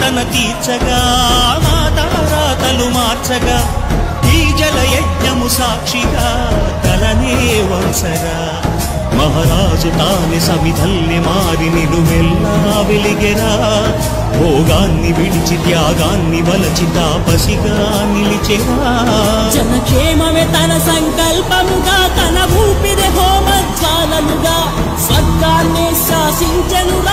తన తీర్చగా నా తలరాతలు మార్చగా ఈ జలయజ్ఞము సాక్షిగా కలనే వంశగా మహారాజు తాని సమిధల్ని మారి నిలువెల్లా వెలిగెరా. భోగాన్ని విడిచి త్యాగాన్ని వలచి తాపసిగా నిలిచెరా. జనక్షేమమే తన సంకల్పముగా తన భూపిదే హోమజ్వాలముగా స్వర్గాన్ని శాసించనుగా